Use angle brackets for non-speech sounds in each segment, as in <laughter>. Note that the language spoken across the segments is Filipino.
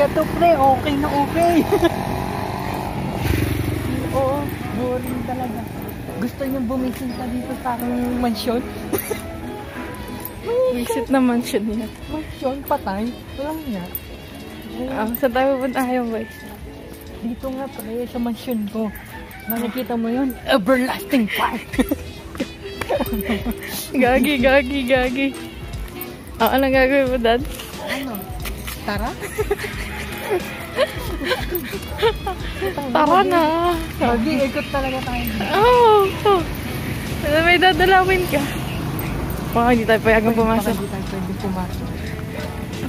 talaga to, pre. Okay na okay. <laughs> Oo, boring talaga. Gusto niyo bumising pa dito sa aking mansyon? Visit <laughs> na mansion niya. Mansyon, patay. Walang nga. Ah, saan tayo pupunta kayo, boy? Dito nga, pre, sa mansyon ko. Nakikita mo yun? Everlasting Park. <laughs> Gagi, gagi, gagi. Ah, anong gagawin mo, Dad? ano? Tara? Tara na. Gagi, ikot talaga tayo. Oh, oh. Ano, may dadalawin ka. Baka hindi tayo payagang pumasok. Baka Hindi tayo pwede pumasok.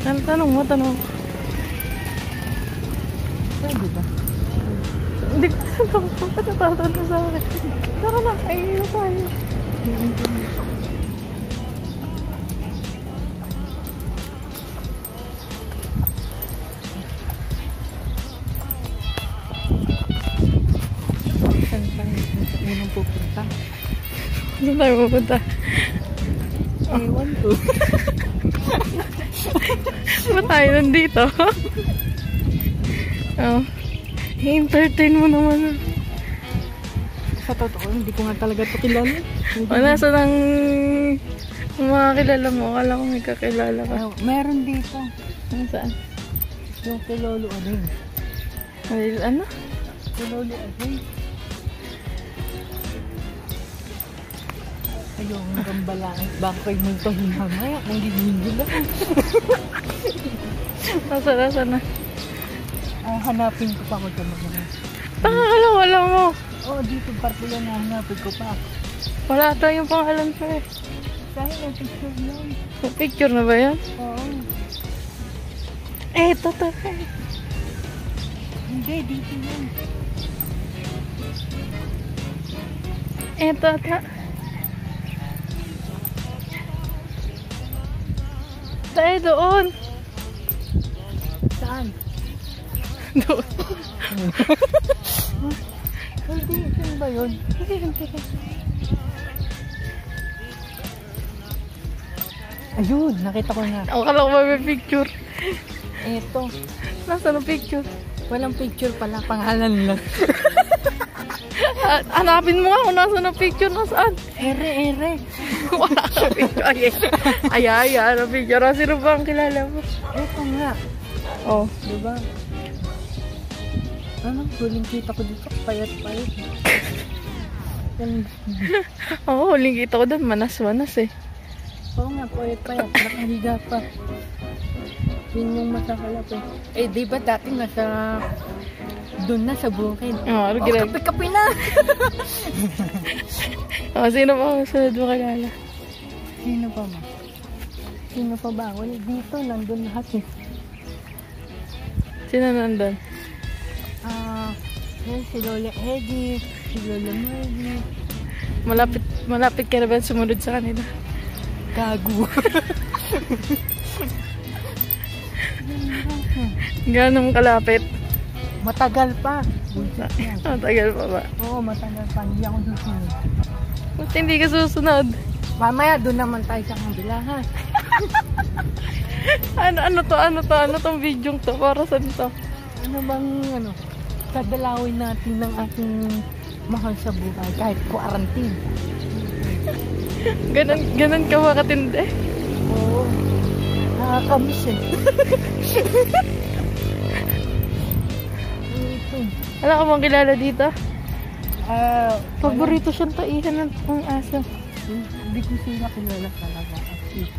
Tan- Tanong mo, tanong. Pwede ba? Hindi ko tanong. Ba't natatanong sa akin? Tara na, ayun na tayo. Unang pupunta? Saan tayo pupunta? Ewan ko. Ba't tayo nandito? oh. I-entertain mo naman. Sa totoo, hindi ko nga talaga ito kilala. Wala sa nang mga kilala mo. Akala ko may kakilala ka. Meron dito. Ano saan? Yung kay Lolo Aring. Ano? Kay Lolo Aring. Ayun, hanggang balaan. Baka kayo mong pahinamaya. Ang gigigil <laughs> ako. Nasa, nasa na? Ah, hanapin ko pa ako sa mga. Lang, wala mo. Oh, dito parte yan na hanapin ko pa. Wala tayong pangalan pa eh. Dahil ang picture yun. May picture na ba yan? Oo. Eh, ito to. Hindi, dito yan. Ito, ito. Tayo doon. Saan? Doon. Hindi, saan ba yun? Ayun, nakita ko nga. Ako kala ko may picture. Eto, Nasaan ang picture? walang picture pala, pangalan lang. <laughs> Hanapin mo nga kung nasaan ang picture. Nasaan? Ere, ere. Ay, ay, ay, ano picture? Sino ba ang kilala mo? Eto nga. Oh. Diba? Ano, huling kita ko dito, payat-payat. <laughs> Oo, huling kita ko doon. Manas-manas eh. Oo nga, payat-payat. Nakahiga pa. Yun yung masakalap eh. Eh, di ba dati nasa... Doon na sa bukid. Oh, ano Oh, ginag... kape-kape na! <laughs> Oh, sino ba ang sunod mo kilala? Sino pa ba? Sino pa ba? Wala dito, nandun lahat eh. Sino nandun? Ah, yun, si Lola Eddie, si Lola Margie, Malapit, malapit ka na ba sumunod sa kanila? Gago. <laughs> Ganong kalapit? Matagal pa. Matagal pa ba? Oo, matagal pa. Hindi ako susunod. Ba't hindi ka susunod? Mamaya, doon naman tayo sa kabilahan. <laughs> Ano, ano to? Ano to? Ano tong video to? Para saan to? Ano bang, ano, kadalawin natin ng ating mahal sa buhay kahit quarantine. <laughs> Ganon, ganon ka ba katindi? Oo. Nakakamiss eh. <laughs> Wala ka bang kilala dito? Ah, Paborito siyang taihan ng ng aso. Hindi ko sila kilala talaga. Actually.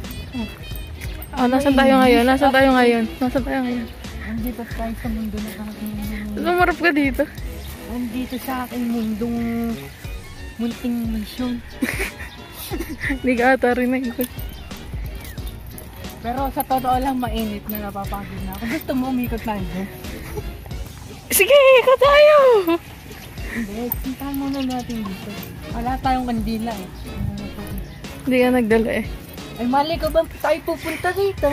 Oh, nasan tayo ngayon? Nasan tayo ngayon? Nasan tayo ngayon? Andito tayo sa mundo na aking Lumarap ka dito. Andito sa aking mundong munting misyon. <laughs> Hindi ka ata rin na Pero sa totoo lang, mainit na napapagod na ako. Gusto mo umikot tayo? Sige, ikaw tayo! Hindi, puntahan muna natin dito. Wala tayong kandila eh. Hindi ka nagdala eh. Ay, mali ka ba tayo pupunta dito?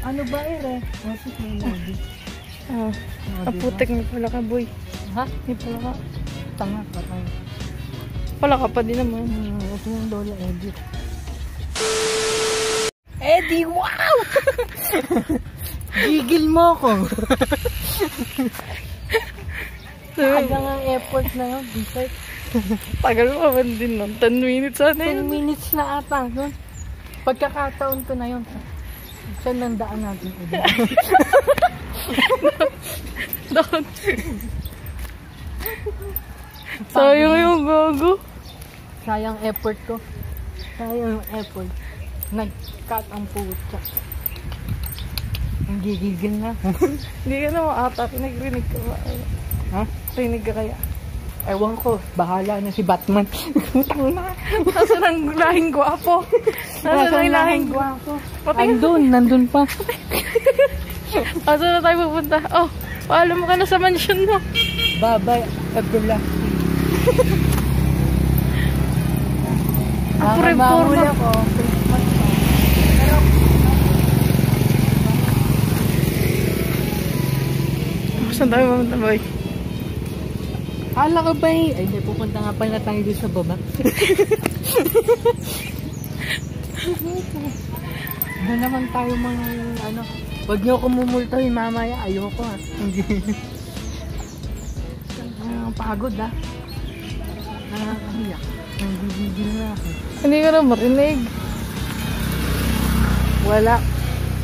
Ano ba ere? Oh, sige, lagi. Oh, Oh, ang diba? may pala ka, boy. Ha? May pala ka. Tanga pa tayo. Pala ka pa din naman. Hmm, ito yung Lola Eddie. Eddie, wow! <laughs> Gigil mo ko. <laughs> Hanggang ang airport na yun, Bishop. Tagal mo man din nun. 10 minutes 10 yun. minutes na ata yun. Pagkakataon ko na yun. Saan nang daan natin? Doon. Sayang yung gago. Sayang effort ko. Sayang yung effort. Nag-cut ang putya. Ang gigigil na. <laughs> Hindi ka na ata. Pinagrinig ka ba? ha? Rinig ka kaya? Ewan ko. Bahala na si Batman. <laughs> Nasaan ang lahing gwapo? Nasaan ang lahing gwapo? Andun, nandun pa. <laughs> Nasaan na tayo pupunta? Oh, paalam mo ka na sa mansion mo. Bye-bye, Abdullah. Ang Baka reforma. mahuli ako. Christmas pa. Saan tayo pupunta, boy? Hala ka ba eh? Ay, hindi, pupunta nga pala tayo doon sa baba. <laughs> Doon naman tayo mga, ano, Huwag niyo ako mumultahin mamaya. Ayoko ah. Hindi. Ah, pagod ah. Nakakahiyak. Nanggigigil na ako. Hindi ka na marinig. Wala.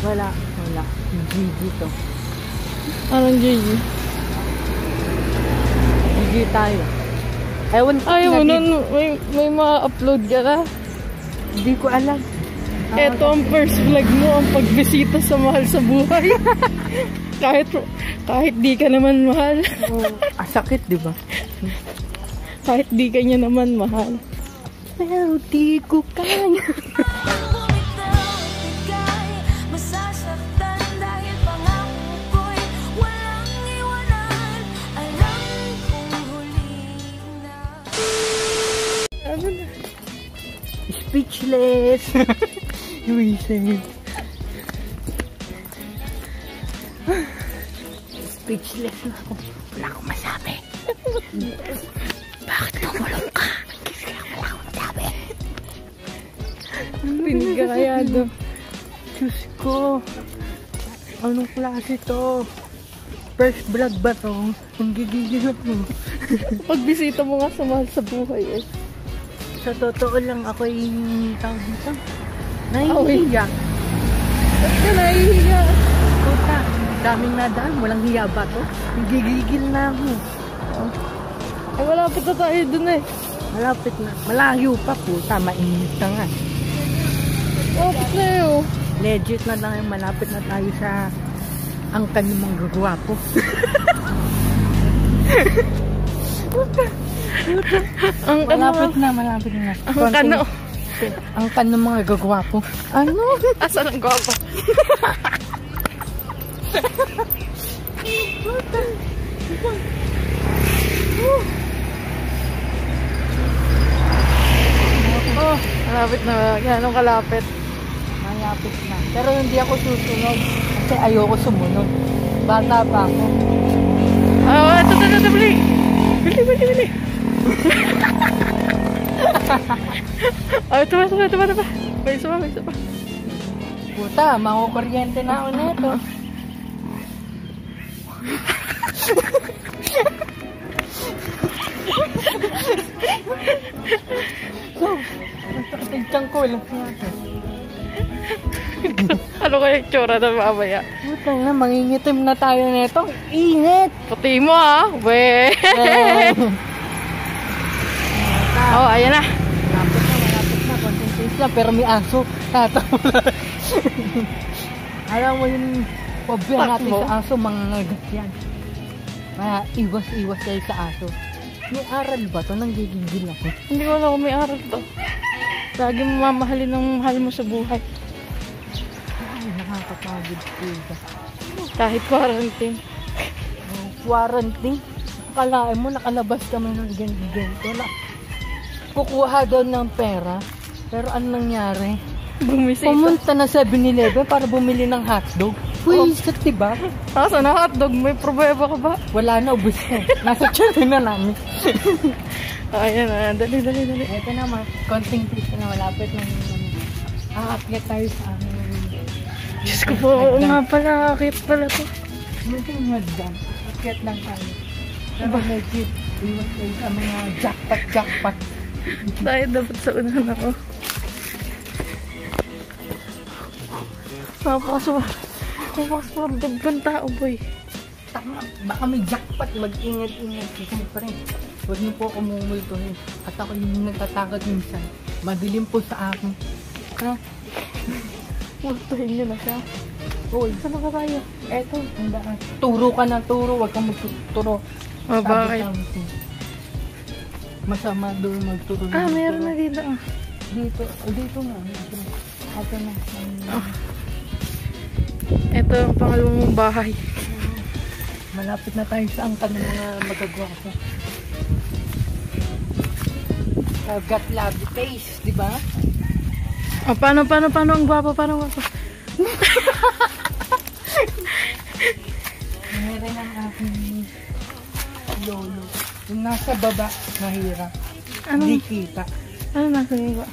Wala. Wala. GG to. Anong GG? GG tayo. Ewan ko. Pinag- nun, may, may ma-upload ka na. Hindi ko alam. Ito ang first vlog mo, ang pagbisita sa mahal sa buhay. <laughs> kahit, kahit di ka naman mahal. Oh, ah, sakit, di ba? Kahit di ka niya naman mahal. Pero di ko kaya. <laughs> Speechless. <laughs> Luisen. Speechless na ako. Wala akong masabi. Bakit tumulong ka? Kasi wala akong masabi. Doon. Diyos ko. Anong klase to? First vlog ba to? Ang gigigil ako. Pagbisita mo nga sa mahal sa buhay eh. Sa totoo lang ako yung tawag dito. Nahihiya. Ba't ka nahihiya? Puta, daming nadaan. Walang hiya ba to? Gigigil na ako. Eh, malapit na tayo dun eh. Malapit na. Malayo pa puta. Mainit na nga. Malapit na yun. Legit na lang yung malapit na tayo sa ang kanimang gagwapo. <laughs> Ang ano malapit na, malapit na. Ang Konting- kano. Ang kano mga gagwapo. Ano? Asan ang gwapo? oh, malapit na. Gano'ng kalapit. Malapit na. Pero hindi ako susunod. Kasi ayoko sumunod. Bata pa ako. Ah, ito, ito, ito, bili. Bili, bili, bili. Ah, ito ba, ito ba, ito ba, ito ba. May isa pa, may isa pa. Puta, makukuryente na ako nito. so, nagtakatagtang ko lang natin. Ano kaya yung tsura na mamaya? Puta na, mangingitim na tayo nito. Init! Puti mo ah. We. <laughs> oh, ayan na. Malapit na, malapit na. Konting taste lang, pero may aso. Alam mo yung phobia natin mo. sa aso, mga ngagat yan. Kaya iwas-iwas tayo sa aso. May aral ba to? Nang gigigil ako. Hindi ko alam kung may aral to. Lagi mo mamahalin ng mahal mo sa buhay. Ay, nakakapagod diba? Kahit quarantine. Quarantine. Akalain mo, nakalabas kami ng ganito. Wala. Kukuha daw ng pera. Pero ano nangyari? Bumisita. Pumunta na 7-Eleven para bumili ng hotdog. Pwisit, diba? Ah, sana hotdog? May problema ka ba? Wala na, ubus na. Nasa tiyan na namin. <laughs> Ayan na. Dali, dali, dali. Ito naman, konting pizza na malapit na aakyat tayo sa aming Diyos ko po, oo nga pala, akit pala to. Muting hagdan. Akyat lang tayo. Pero medyo iwas tayo sa mga jackpot-jackpot. Dahil dapat sa unahan ako. Napakaswa. Napakaswa. Dagbang tao, boy. Tama, baka may jackpot. Mag-ingat-ingat. Siyempre, huwag niyo po kumumultuhin. At ako yung natatakot minsan. Madilim po sa akin. Ha? Multuhin niyo na siya. Uy, Saan ba tayo? eto. ang daan. Turo ka ng turo. Huwag kang magtuturo. Oh, bakit? Masama doon magturo. Ah, meron na dito. Dito. oh, Dito nga. Ito na. Ah. Ito ang pangalawang bahay. Malapit na tayo sa angkan ng mga magagawa ko. I've got love face, di ba? Oh, paano, paano, paano ang gwapo? Paano gwapo? Meron ang aking lolo. Yung nasa baba, mahirap. Ano? Hindi kita. Ano nasa iba?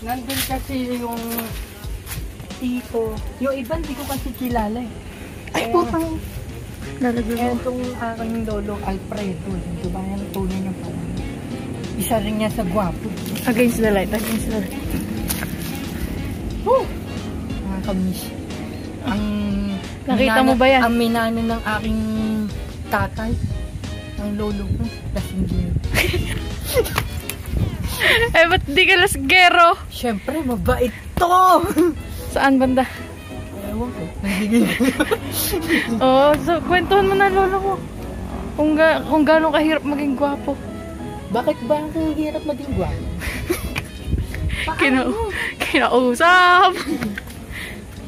Nandun kasi yung tito. Yung iba hindi ko kasi kilala eh. Ay, putang. Lalagay Kaya mo. itong aking lolo, Alfredo, di ba yan tunay ng parang. Isa rin niya sa gwapo. Against the light, against the light. Woo! Mga kamish. Ang... Nakita mo ba yan? Ang minana ng aking tatay. Ang lolo ko. Lasingero. <laughs> Eh, ba't di ka lasgero? Siyempre, mabait to! <laughs> Saan banda? Ewan ko. <laughs> Oo, oh, so kwentuhan mo na lolo mo. Kung, ga kung gano'ng kahirap maging gwapo. Bakit ba ang hirap maging gwapo? Kina kinausap.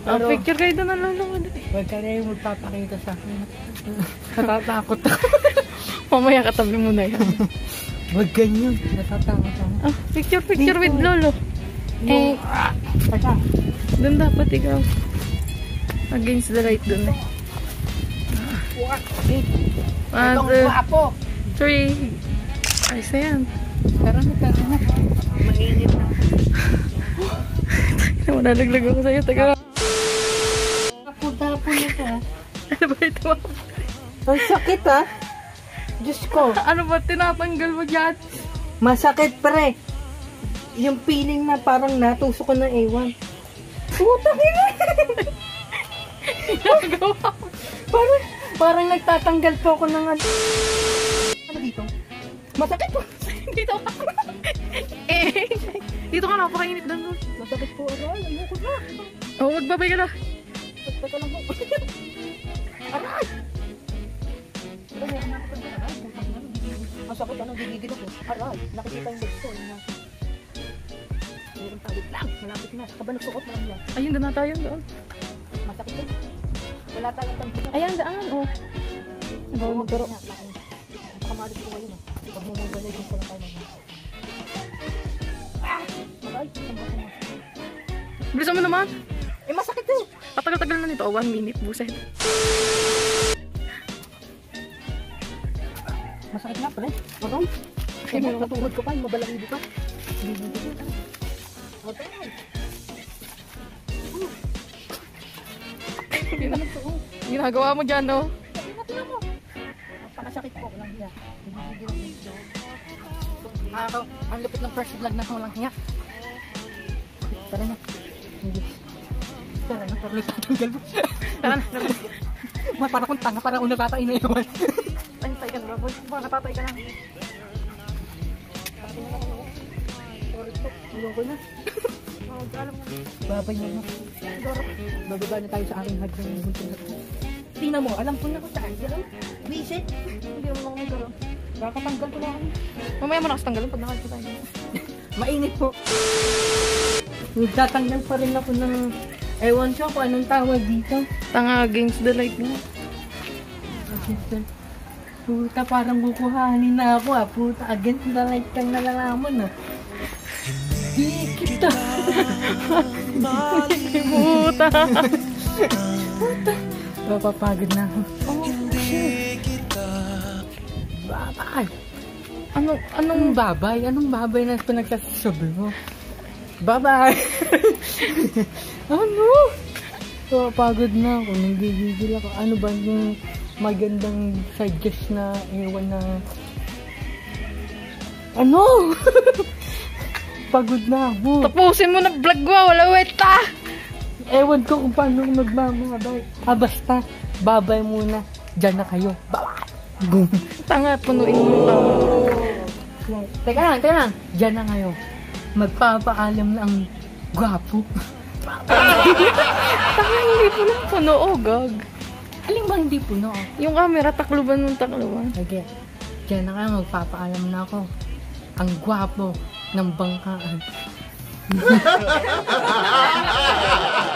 Oh, Pero- picture kayo doon ng lolo mo. dali. Huwag ka na yung magpapakita sa akin. Natatakot ako. Mamaya katabi mo na yan. <laughs> Huwag ganyan. Natatakot ako. Ah, picture, picture with lolo. Eh, Teka. doon dapat ikaw. Against the light doon eh. One, two, three. Ayos na yan. Tara na, tara na. <laughs> Mainit na. Manalaglag ako sa'yo. Taga. Tapo-tapo na ah. <laughs> Ano ba ito? Ang sakit ah. Diyos ko. Ano ba tinatanggal mo dyan? Masakit pre. Yung feeling na parang natusok ko ng ewan. Nagawa mo. parang, parang nagtatanggal po ako ng ano. Ano dito? Masakit po. <laughs> Dito ka. eh, dito ka napakainit doon. Masakit po. Aray, ayoko na. Oo, oh, magbabay ka na. Teka lang po. <laughs> Aray! Ina. Masakit ano, gigigil ako. Aray, nakikita yung na. Meron pa, wait lang. Malapit na. Saka ba nagsuot? Malang yan. Ayun, doon na tayo doon. Masakit din. Wala tayong tanto. Ayan, daan. Oh. Bawal magturo. Kamalit ko ngayon. Pag mumugalay, gusto lang tayo mag-! Aray, ang baka mo. Bilisan mo naman. Eh, masakit din. Patagal-tagal na nito. Oh, one minute. Buset. Masakit nga pala. Aray. Eh, matutungod ko pa. Mabalahibo pa. Okay. Ginagawa mo dyan, no? Napakasakit po. Walang hiya. Araw, ang lupit ng first vlog na walang hiya. Tara na. Hindi. Tara na, nagtatanggal mo. Tara na. tara na. <laughs> Ma, parang kung tanga, parang una tatay na yun. Antay ka na, boy. Baka natatay ka na. Po, ayoko na. Alam mo. Babay na. Bababa na tayo sa aking hag ng na. Tingnan mo, alam ko na kung saan. Visit. Hindi mo ako magkaroon. Kakatanggal ko lang. Mamaya mo nakasatanggalin pag nakalimutan tayo. <laughs> Mainit po. Nagtatanggal pa rin ako ng... Ewan ko kung anong tawag dito. Tanga against the light mo. Assistant. Puta, parang kukuhanin na ako ah. Puta, against the light kang nalalaman ah. Di kita. Puta. Papapagod na ako. Oh, shit. Babay. Anong, anong, babay? Anong babay na pinagsasabi mo? Babay! <laughs> ano? So, pagod na ako. Nanggigigil ako. Ano ba yung magandang suggest na ewan na... Ano? <laughs> pagod na ako. Tapusin mo na vlog mo, wala weta! Ewan ko kung paano magmamabay. Ah, basta. Babay muna. Diyan na kayo. Bye! Boom. Tanga, punuin mo tama. Teka lang, teka lang. Diyan na kayo. Magpapaalam na ang gwapo. <laughs> Tanga, hindi po lang puno, oh, gag. Alin ba hindi puno? Yung camera, takluban ng takluban. Sige. Diyan na kayo, magpapaalam na ako. Ang gwapo ng bangkaan. <laughs>